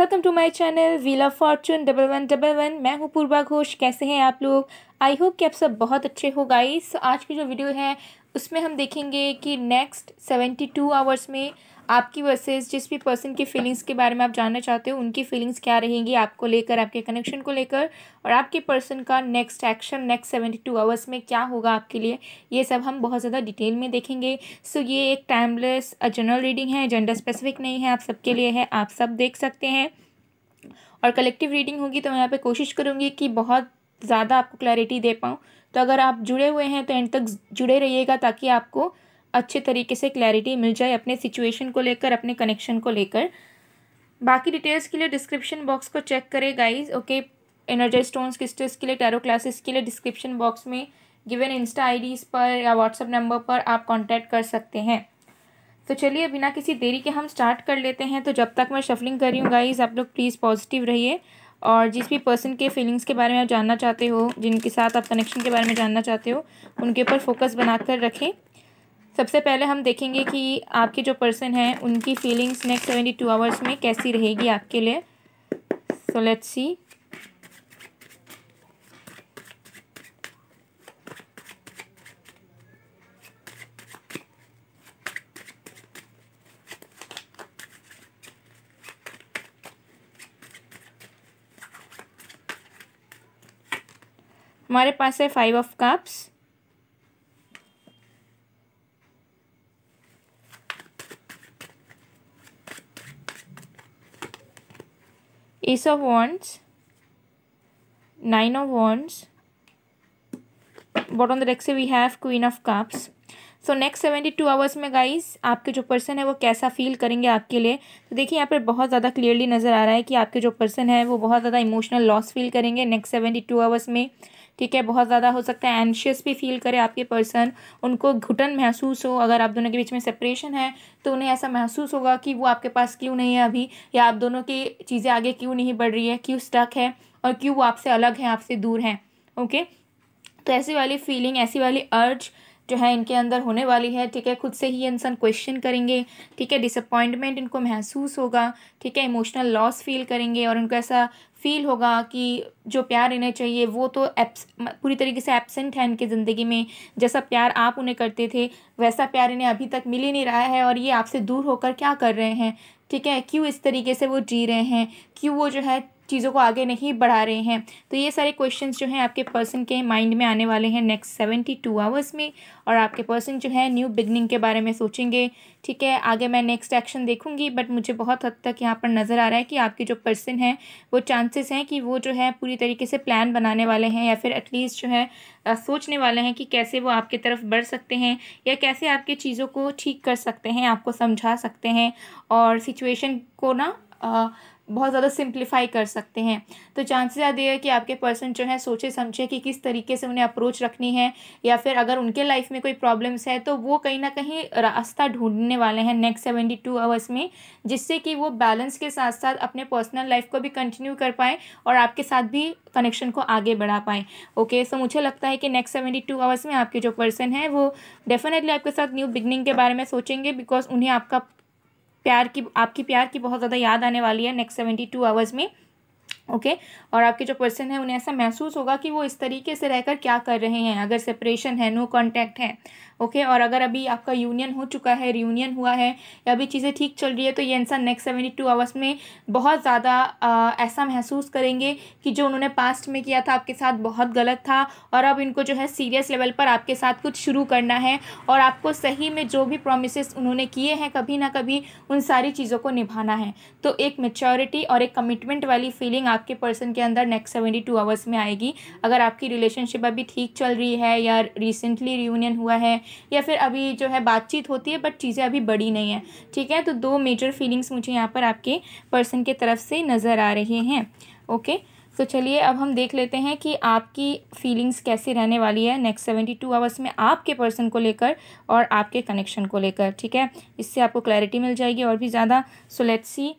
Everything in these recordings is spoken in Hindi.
Welcome to my channel Villa Fortune double one double one मैं हूँ पूर्वा घोष। कैसे हैं आप लोग? आई होप कि आप सब बहुत अच्छे हो गाइस आज की जो वीडियो है, उसमें हम देखेंगे कि नेक्स्ट सेवेंटी टू आवर्स में आपकी वर्सेस जिस भी पर्सन की फीलिंग्स के बारे में आप जानना चाहते हो उनकी फीलिंग्स क्या रहेंगी आपको लेकर आपके कनेक्शन को लेकर और आपके पर्सन का next action next seventy two hours में क्या होगा आपके लिए ये सब हम बहुत ज़्यादा डिटेल में देखेंगे। सो so, ये एक टाइमलेस जनरल रीडिंग है जेंडर स्पेसिफिक नहीं है आप सबके लिए है आप सब देख सकते हैं। और कलेक्टिव रीडिंग होगी तो मैं यहाँ पे कोशिश करूँगी कि बहुत ज़्यादा आपको क्लैरिटी दे पाऊँ। तो अगर आप जुड़े हुए हैं तो एंड तक जुड़े रहिएगा ताकि आपको अच्छे तरीके से क्लैरिटी मिल जाए अपने सिचुएशन को लेकर, अपने कनेक्शन को लेकर। बाकी डिटेल्स के लिए डिस्क्रिप्शन बॉक्स को चेक करें guys okay energy stones crystals के लिए टैरो क्लासेस के लिए डिस्क्रिप्शन बॉक्स में गिवन इंस्टा आईडीज़ पर या व्हाट्सअप नंबर पर आप कॉन्टैक्ट कर सकते हैं। तो चलिए, बिना किसी देरी के हम स्टार्ट कर लेते हैं। तो जब तक मैं शफलिंग कर रही हूँ गाइज़ आप लोग प्लीज़ पॉजिटिव रहिए। और जिस भी पर्सन के फीलिंग्स के बारे में आप जानना चाहते हो, जिनके साथ आप कनेक्शन के बारे में जानना चाहते हो, उनके ऊपर फोकस बनाकर रखें। सबसे पहले हम देखेंगे कि आपके जो पर्सन है, उनकी feelings next seventy two hours में कैसी रहेगी आपके लिए। सो लेट्स सी हमारे पास है five of cups ace of wands, nine of wands. Bottom of the deck से we have queen of cups. So next seventy two hours में गाइस आपके जो पर्सन है वो कैसा फील करेंगे आपके लिए? तो देखिए, यहाँ पर बहुत ज़्यादा क्लियरली नज़र आ रहा है कि आपके जो पर्सन है वो बहुत ज़्यादा इमोशनल लॉस फील करेंगे नेक्स्ट सेवेंटी टू आवर्स में. ठीक है, बहुत ज़्यादा हो सकता है एनशियस भी फील करे आपके पर्सन उनको घुटन महसूस हो, अगर आप दोनों के बीच में सेपरेशन है तो उन्हें ऐसा महसूस होगा कि वो आपके पास क्यों नहीं है अभी, या आप दोनों की चीज़ें आगे क्यों नहीं बढ़ रही है, क्यों स्टक है, और क्यों वो आपसे अलग हैं, आपसे दूर हैं ओके तो ऐसी वाली फीलिंग ऐसी वाली अर्ज़ जो है इनके अंदर होने वाली है, ठीक है? खुद से ही इंसान क्वेश्चन करेंगे, ठीक है? डिसअपॉइंटमेंट इनको महसूस होगा, ठीक है? इमोशनल लॉस फील करेंगे और उनको ऐसा फील होगा कि जो प्यार इन्हें चाहिए, वो तो एप्स पूरी तरीके से एबसेंट है इनकी ज़िंदगी में। जैसा प्यार आप उन्हें करते थे, वैसा प्यार इन्हें अभी तक मिल ही नहीं रहा है और ये आपसे दूर होकर क्या कर रहे हैं? ठीक है? क्यों इस तरीके से वो जी रहे हैं? क्यों वो जो है चीज़ों को आगे नहीं बढ़ा रहे हैं। तो ये सारे क्वेश्चंस जो हैं आपके पर्सन के माइंड में आने वाले हैं नेक्स्ट सेवेंटी टू आवर्स में और आपके पर्सन जो है न्यू बिगनिंग के बारे में सोचेंगे। ठीक है आगे मैं नेक्स्ट एक्शन देखूँगी बट मुझे बहुत हद तक यहाँ पर नज़र आ रहा है कि आपके जो पर्सन हैं वो चांसेस हैं कि वो जो है पूरी तरीके से प्लान बनाने वाले हैं या फिर एटलीस्ट जो है आ, सोचने वाले हैं कि कैसे वो आपकी तरफ़ बढ़ सकते हैं या कैसे आपके चीज़ों को ठीक कर सकते हैं आपको समझा सकते हैं और सिचुएशन को ना बहुत ज़्यादा सिंप्लीफाई कर सकते हैं। तो चांसेस ज़्यादा है कि आपके पर्सन जो है सोचे समझे कि किस तरीके से उन्हें अप्रोच रखनी है या फिर अगर उनके लाइफ में कोई प्रॉब्लम्स है तो वो कहीं ना कहीं रास्ता ढूँढने वाले हैं नेक्स्ट सेवेंटी टू आवर्स में, जिससे कि वो बैलेंस के साथ साथ अपने पर्सनल लाइफ को भी कंटिन्यू कर पाएँ और आपके साथ भी कनेक्शन को आगे बढ़ा पाएँ। ओके सो मुझे लगता है कि नेक्स्ट सेवेंटी टू आवर्स में आपके जो पर्सन है वो डेफिनेटली आपके साथ न्यू बिगनिंग के बारे में सोचेंगे बिकॉज़ उन्हें आपका प्यार की, आपकी प्यार की बहुत ज़्यादा याद आने वाली है नेक्स्ट सेवेंटी टू आवर्स में ओके okay? और आपके जो पर्सन है, उन्हें ऐसा महसूस होगा कि वो इस तरीके से रहकर क्या कर रहे हैं अगर सेपरेशन है नो कॉन्टैक्ट है ओके और अगर अभी आपका यूनियन हो चुका है रियूनियन हुआ है, या अभी चीज़ें ठीक चल रही है तो ये इंसान नेक्स्ट सेवेंटी टू आवर्स में बहुत ज़्यादा ऐसा महसूस करेंगे कि जो उन्होंने पास्ट में किया था, आपके साथ बहुत गलत था, और अब इनको जो है सीरियस लेवल पर आपके साथ कुछ शुरू करना है, और आपको सही में जो भी प्रोमिस उन्होंने किए हैं, कभी ना कभी उन सारी चीज़ों को निभाना है। तो एक मेच्योरिटी और एक कमिटमेंट वाली फीलिंग आपके पर्सन के अंदर नेक्स्ट सेवेंटी टू आवर्स में आएगी। अगर आपकी रिलेशनशिप अभी ठीक चल रही है, या रिसेंटली रियूनियन हुआ है या फिर अभी जो है बातचीत होती है बट चीज़ें अभी बड़ी नहीं है। ठीक है? तो दो मेजर फीलिंग्स मुझे यहाँ पर आपके पर्सन के तरफ़ से नज़र आ रहे हैं। ओके तो चलिए, अब हम देख लेते हैं कि आपकी फीलिंग्स कैसी रहने वाली है नेक्स्ट सेवेंटी टू आवर्स में आपके पर्सन को लेकर और आपके कनेक्शन को लेकर। ठीक है? इससे आपको क्लैरिटी मिल जाएगी और भी ज़्यादा। सो लेट्स सी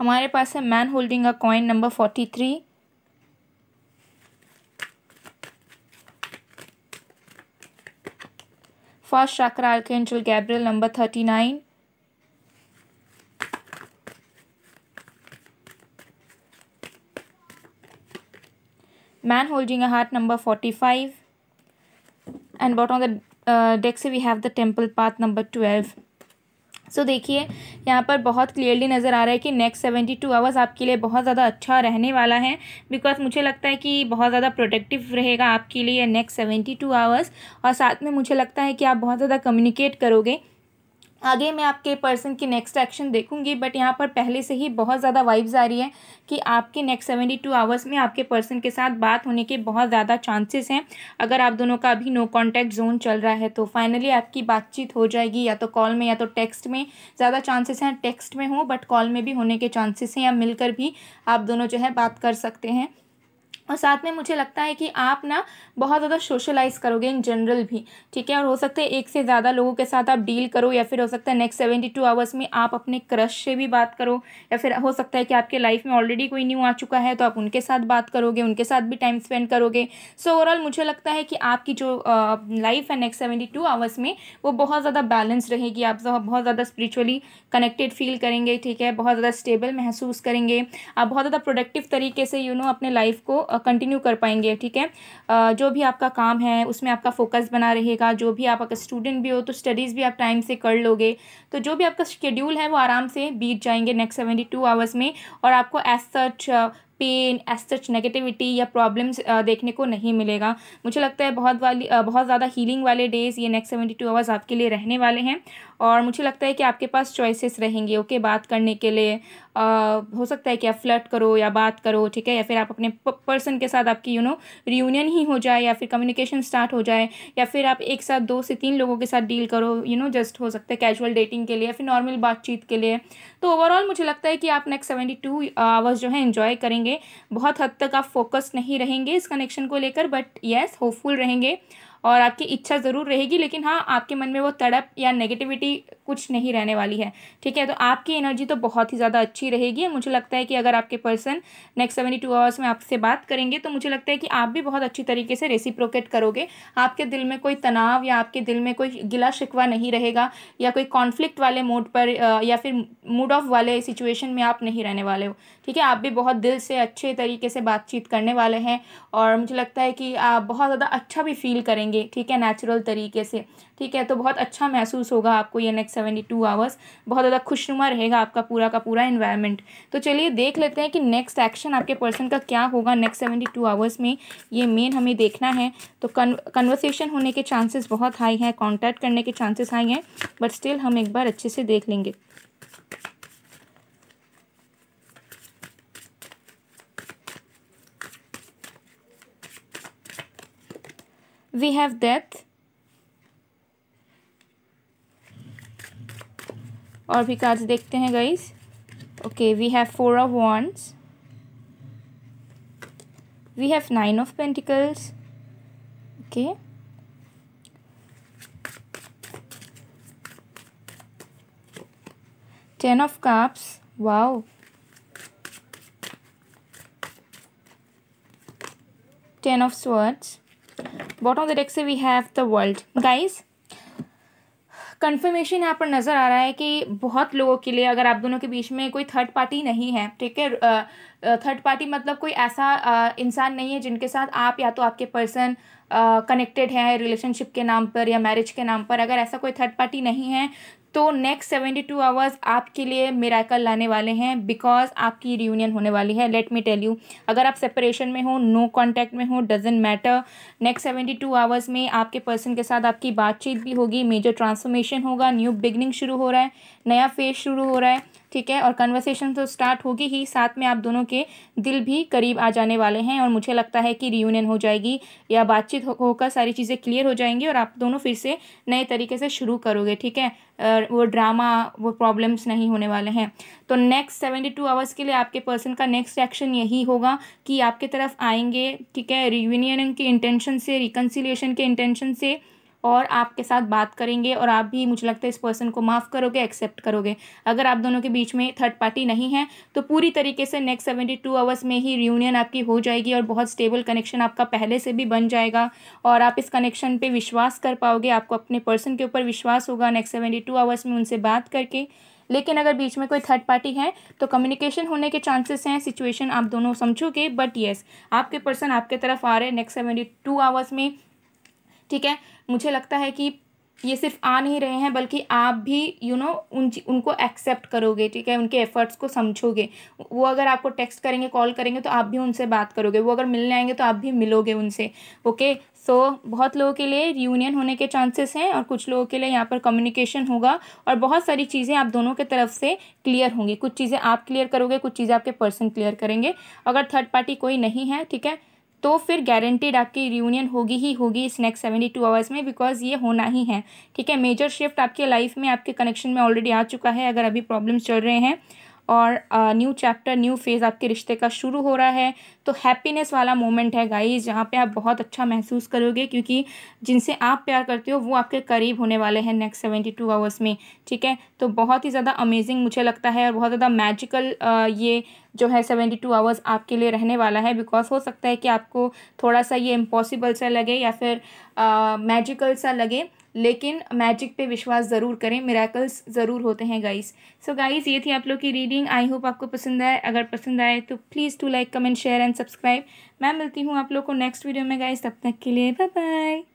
हमारे पास है मैन होल्डिंग का coin number forty three first chakra archangel Gabriel number thirty nine man holding a heart number forty five and bot on the decks we have the temple path number twelve so so, देखिए यहाँ पर बहुत क्लियरली नज़र आ रहा है कि नेक्स्ट सेवेंटी टू आवर्स आपके लिए बहुत ज़्यादा अच्छा रहने वाला है बिकॉज़ मुझे लगता है कि बहुत ज़्यादा प्रोडक्टिव रहेगा आपके लिए नेक्स्ट सेवेंटी टू आवर्स और साथ में मुझे लगता है कि आप बहुत ज़्यादा कम्युनिकेट करोगे आगे मैं आपके पर्सन की नेक्स्ट एक्शन देखूँगी बट यहाँ पर पहले से ही बहुत ज़्यादा वाइब्स आ रही है कि आपके नेक्स्ट सेवेंटी टू आवर्स में आपके पर्सन के साथ बात होने के बहुत ज़्यादा चांसेस हैं। अगर आप दोनों का अभी नो कॉन्टैक्ट जोन चल रहा है तो फाइनली आपकी बातचीत हो जाएगी, या तो कॉल में या तो टेक्स्ट में। ज़्यादा चांसेस हैं टेक्स्ट में हो बट कॉल में भी होने के चांसेस हैं, या मिलकर भी आप दोनों जो है बात कर सकते हैं। और साथ में मुझे लगता है कि आप ना बहुत ज़्यादा सोशलाइज करोगे इन जनरल भी, ठीक है? और हो सकता है एक से ज़्यादा लोगों के साथ आप डील करो या फिर हो सकता है नेक्स्ट सेवेंटी टू आवर्स में आप अपने क्रश से भी बात करो या फिर हो सकता है कि आपके लाइफ में ऑलरेडी कोई न्यू आ चुका है तो आप उनके साथ बात करोगे, उनके साथ भी टाइम स्पेंड करोगे। सो ओवरऑल मुझे लगता है कि आपकी जो लाइफ है नेक्स्ट सेवेंटी टू आवर्स में, वो बहुत ज़्यादा बैलेंस रहेगी। आप बहुत ज़्यादा स्परिचुअली कनेक्टेड फील करेंगे, ठीक है? बहुत ज़्यादा स्टेबल महसूस करेंगे। आप बहुत ज़्यादा प्रोडक्टिव तरीके से यू नो अपने लाइफ को कंटिन्यू कर पाएँगे, ठीक है? जो भी आपका काम है, उसमें आपका फोकस बना रहेगा। जो भी आप अगर स्टूडेंट भी हो तो स्टडीज़ भी आप टाइम से कर लोगे। तो जो भी आपका शेड्यूल है, वो आराम से बीत जाएँगे नेक्स्ट सेवेंटी टू आवर्स में। और आपको as such pain as such negativity या प्रॉब्लम्स देखने को नहीं मिलेगा। मुझे लगता है बहुत वाली बहुत ज़्यादा हीलिंग वाले डेज़ ये नेक्स्ट सेवेंटी टू आवर्स आपके लिए रहने वाले हैं। और मुझे लगता है कि आपके पास चॉइसेस रहेंगे ओके बात करने के लिए। आ, हो सकता है कि आप फ्लर्ट करो या बात करो ठीक है? या फिर आप अपने पर्सन के साथ आपकी यू नो रियूनियन ही हो जाए या फिर कम्युनिकेशन स्टार्ट हो जाए या फिर आप एक साथ दो से तीन लोगों के साथ डील करो यू नो जस्ट हो सकता है कैजुअल डेटिंग के लिए या फिर नॉर्मल बातचीत के लिए। तो ओवरऑल मुझे लगता है कि आप नेक्स्ट सेवेंटी टू आवर्स जो है इन्जॉय करेंगे। बहुत हद तक आप फोकस नहीं रहेंगे इस कनेक्शन को लेकर बट येस होपफुल रहेंगे। और आपकी इच्छा ज़रूर रहेगी, लेकिन हाँ आपके मन में वो तड़प या नेगेटिविटी कुछ नहीं रहने वाली है। ठीक है तो आपकी एनर्जी तो बहुत ही ज़्यादा अच्छी रहेगी। मुझे लगता है कि अगर आपके person next seventy two hours में आपसे बात करेंगे तो मुझे लगता है कि आप भी बहुत अच्छी तरीके से रेसिप्रोकेट करोगे। आपके दिल में कोई तनाव या आपके दिल में कोई गिला शिकवा नहीं रहेगा, या कोई कॉन्फ्लिक्ट वाले मूड पर या फिर मूड ऑफ़ वाले सिचुएशन में आप नहीं रहने वाले हो। ठीक है, आप भी बहुत दिल से अच्छे तरीके से बातचीत करने वाले हैं, और मुझे लगता है कि आप बहुत ज़्यादा अच्छा भी फील करेंगे। ठीक है नेचुरल तरीके से, ठीक है तो बहुत अच्छा महसूस होगा आपको ये नेक्स्ट सेवेंटी टू आवर्स बहुत ज़्यादा खुशनुमा रहेगा आपका पूरा का पूरा इन्वायरमेंट तो चलिए देख लेते हैं कि नेक्स्ट एक्शन आपके पर्सन का क्या होगा नेक्स्ट सेवेंटी टू आवर्स में, ये मेन हमें देखना है. तो कन्वर्सेशन होने के चांसेस बहुत हाई हैं कॉन्टैक्ट करने के चांसेस हाई हैं बट स्टिल हम एक बार अच्छे से देख लेंगे. We have death और भी कार्ड्स देखते हैं guys okay we have four of wands we have nine of pentacles okay ten of cups wow ten of swords. Bottom deck से we have the world guys confirmation यहाँ पर नज़र आ रहा है कि बहुत लोगों के लिए अगर आप दोनों के बीच में कोई थर्ड पार्टी नहीं है, ठीक है? थर्ड पार्टी मतलब कोई ऐसा इंसान नहीं है जिनके साथ आप या तो आपके पर्सन कनेक्टेड है रिलेशनशिप के नाम पर या मैरिज के नाम पर। अगर ऐसा कोई थर्ड पार्टी नहीं है तो नेक्स्ट सेवेंटी टू आवर्स आपके लिए मेराकल लाने वाले हैं बिकॉज़ आपकी रियूनियन होने वाली है। लेट मी टेल यू अगर आप सेपरेशन में हो नो कॉन्टैक्ट में हो doesn't matter next seventy two hours में आपके पर्सन के साथ आपकी बातचीत भी होगी। मेजर ट्रांसफॉर्मेशन होगा न्यू बिगनिंग शुरू हो रहा है, नया फ़ेज़ शुरू हो रहा है। ठीक है? और कन्वर्सेशन तो स्टार्ट होगी ही, साथ में आप दोनों के दिल भी करीब आ जाने वाले हैं और मुझे लगता है कि रियूनियन हो जाएगी या बातचीत होकर सारी चीज़ें क्लियर हो जाएँगी और आप दोनों फिर से नए तरीके से शुरू करोगे, ठीक है? वो ड्रामा वो प्रॉब्लम्स नहीं होने वाले हैं। तो नेक्स्ट सेवेंटी टू आवर्स के लिए आपके पर्सन का नेक्स्ट एक्शन यही होगा कि आपके तरफ़ आएँगे, ठीक है? रियूनियन के इंटेंशन से रिकन्सिलियेशन के इंटेंशन से और आपके साथ बात करेंगे और आप भी, मुझे लगता है, इस पर्सन को माफ़ करोगे एक्सेप्ट करोगे। अगर आप दोनों के बीच में थर्ड पार्टी नहीं है तो पूरी तरीके से नेक्स्ट सेवेंटी टू आवर्स में ही रियूनियन आपकी हो जाएगी और बहुत स्टेबल कनेक्शन आपका पहले से भी बन जाएगा। और आप इस कनेक्शन पर विश्वास कर पाओगे, आपको अपने पर्सन के ऊपर विश्वास होगा नेक्स्ट सेवेंटी टू आवर्स में उनसे बात करके। लेकिन अगर बीच में कोई थर्ड पार्टी है तो कम्युनिकेशन होने के चांसेस हैं सिचुएशन आप दोनों समझोगे बट येस आपके पर्सन आपके तरफ़ आ रहे हैं नेक्स्ट सेवेंटी टू आवर्स में। ठीक है? मुझे लगता है कि ये सिर्फ़ आ नहीं रहे हैं बल्कि आप भी यू you नो know, उन उनको एक्सेप्ट करोगे ठीक है? उनके एफर्ट्स को समझोगे। वो अगर आपको टेक्स्ट करेंगे कॉल करेंगे तो आप भी उनसे बात करोगे। वो अगर मिलने आएँगे तो आप भी मिलोगे उनसे ओके सो so, बहुत लोगों के लिए रियूनियन होने के चांसेस हैं और कुछ लोगों के लिए यहाँ पर कम्युनिकेशन होगा और बहुत सारी चीज़ें आप दोनों के तरफ़ से क्लियर होंगी। कुछ चीज़ें आप क्लियर करोगे कुछ चीज़ें आपके पर्सन क्लियर करेंगे। अगर थर्ड पार्टी कोई नहीं है ठीक है? तो फिर गारंटीड आपकी रियूनियन होगी ही होगी इस नेक्स्ट सेवेंटी टू आवर्स में बिकॉज़ ये होना ही है। ठीक है मेजर शिफ्ट आपके लाइफ में, आपके कनेक्शन में ऑलरेडी आ चुका है, अगर अभी प्रॉब्लम्स चल रहे हैं। और न्यू चैप्टर न्यू फ़ेज़ आपके रिश्ते का शुरू हो रहा है। तो हैप्पीनेस वाला मोमेंट है गाइस जहाँ पे आप बहुत अच्छा महसूस करोगे, क्योंकि जिनसे आप प्यार करते हो, वो आपके करीब होने वाले हैं नेक्स्ट सेवेंटी टू आवर्स में, ठीक है? तो बहुत ही ज़्यादा अमेजिंग मुझे लगता है और बहुत ज़्यादा मैजिकल ये जो है सेवेंटी टू आवर्स आपके लिए रहने वाला है बिकॉज़ हो सकता है कि आपको थोड़ा सा ये इम्पॉसिबल सा लगे या फिर मैजिकल सा लगे। लेकिन मैजिक पे विश्वास ज़रूर करें मेराकल्स ज़रूर होते हैं गाइस सो गाइस ये थी आप लोग की रीडिंग आई होप आपको पसंद आए। अगर पसंद आए तो please to like comment share and subscribe मैं मिलती हूँ आप लोग को नेक्स्ट वीडियो में गाइस तब तक के लिए बाय बाय